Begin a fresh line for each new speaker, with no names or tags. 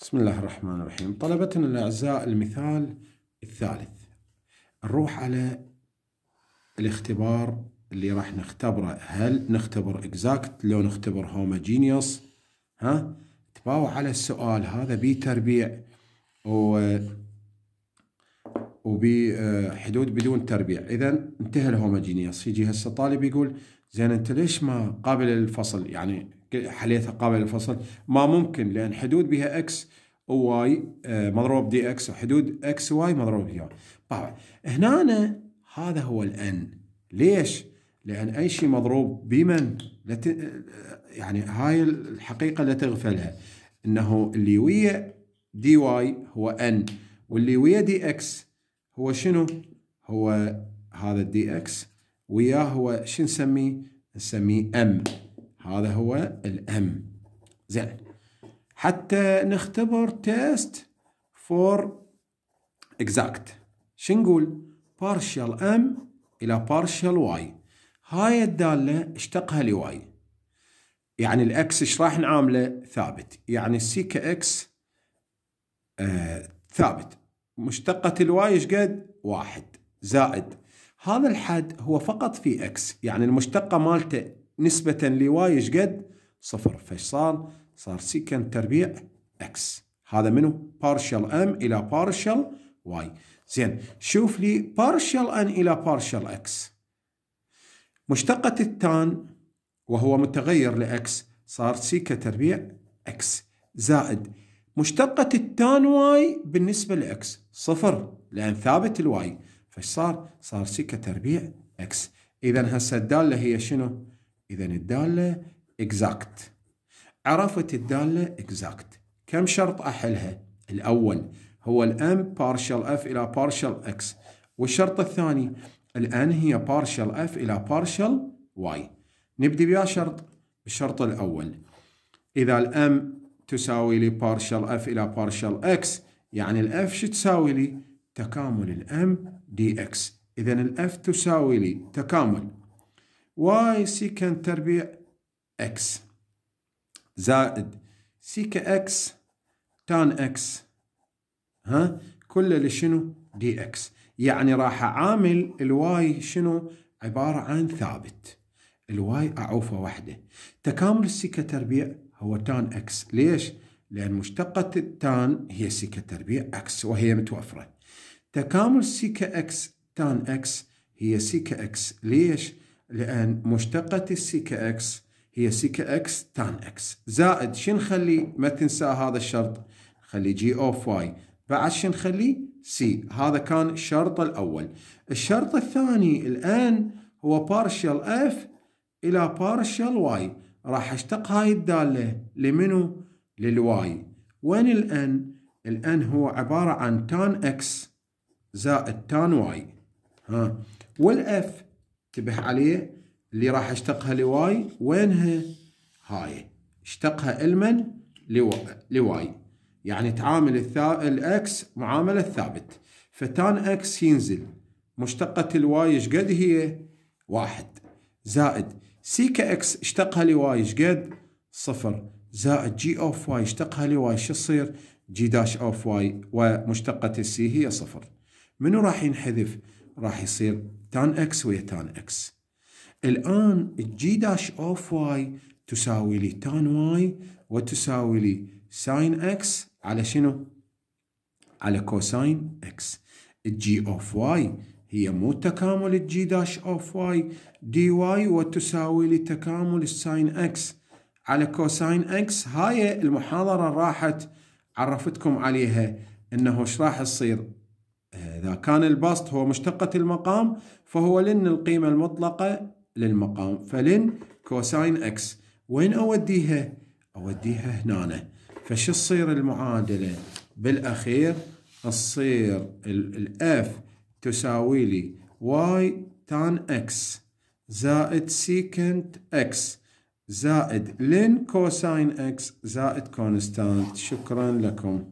بسم الله الرحمن الرحيم. طلبتنا الأعزاء المثال الثالث. نروح على الاختبار اللي راح نختبره. هل نختبر exact لو نختبر homogeneous ها؟ تباوع على السؤال هذا بيه تربيع و وبحدود بدون تربيع. اذا انتهى ال homogeneous يجي هسه طالب يقول زين أنت ليش ما قابل للفصل يعني حليتها قابل للفصل. ما ممكن لأن حدود بها إكس وواي آه، مضروب دي إكس وحدود إكس واي مضروب دي طبعا هنا أنا هذا هو الآن. ليش؟ لأن أي شيء مضروب بمن؟ لت... يعني هاي الحقيقة لا تغفلها إنه اللي ويا دي واي هو ان واللي ويا دي إكس هو شنو؟ هو هذا الدي إكس وياه هو شو نسميه؟ نسميه m هذا هو ال m زين. حتى نختبر test for exact شو نقول؟ partial m إلى partial y. هاي الدالة اشتقها ل y يعني ال x إيش راح نعامله؟ ثابت. يعني ال secant x آه ثابت. مشتقة ال y إيش قد؟ واحد. زائد. هذا الحد هو فقط في x يعني المشتقة مالته نسبة ل y إيش قد؟ صفر فايش صار؟ صار secant تربيع x هذا منو؟ partial m إلى partial y زين شوف لي partial n إلى partial x مشتقة ال tan وهو متغير ل x صار secant تربيع x زائد مشتقة ال tan y بالنسبة ل x صفر لأن ثابت ال y فايش صار؟ صار secant تربيع x اذا هسه الدالة هي شنو؟ إذا الدالة exact عرفت الدالة exact كم شرط أحلها؟ الأول هو ال m partial f إلى partial x والشرط الثاني ال n هي partial f إلى partial y نبدي بيا شرط الشرط الأول. إذا ال m تساوي لي partial f إلى partial x يعني ال f شو تساوي لي؟ تكامل ال m dx إذا ال f تساوي لي تكامل. y secant تربيع x زائد secant x tan x ها؟ كله لشنو dx يعني راح أعامل ال y شنو؟ عبارة عن ثابت. ال y أعوفه وحده. تكامل ال secant تربيع هو tan x ليش؟ لأن مشتقة ال tan هي secant تربيع x وهي متوفرة. تكامل secant x tan x هي secant x ليش؟ لأن مشتقة ال secant x هي secant x tan x. زائد شو نخلي؟ ما تنسى هذا الشرط. نخلي g of y بعد شو نخلي؟ سي هذا كان الشرط الأول. الشرط الثاني الآن هو partial f إلى partial y راح أشتق هاي الدالة لمنو؟ لل y. وين الآن؟ الآن هو عبارة عن tan x زائد tan y. ها. وال f انتبه عليه اللي راح اشتقها ل y وينها؟ هاي. اشتقها إلمن ل y. يعني تعامل ال x معاملة الثابت ف tan x ينزل. مشتقة ال y إيش قد هي؟ واحد. زائد. secant x اشتقها ل y إيش قد؟ صفر. زائد. g of y اشتقها ل y شو تصير؟ g dash of y ومشتقة ال c هي صفر. منو راح ينحذف؟ راح يصير tan x ويا tan x الآن ال g dash of y تساوي لي tan y وتساوي لي sine x على شنو؟ على cosine x ال g of y هي مو تكامل ال g dash of y dy وتساوي لي تكامل ال sine x على cosine x هاي المحاضرة راحت عرفتكم عليها إنه إيش راح يصير؟ إذا كان البسط هو مشتقة المقام فهو ln القيمة المطلقة للمقام. ف ln cosine x. وين أوديها؟ أوديها هنا فشو تصير المعادلة؟ بالأخير تصير ال f تساوي لي y tan x زائد secant x زائد ln cosine x زائد constant. شكرا لكم.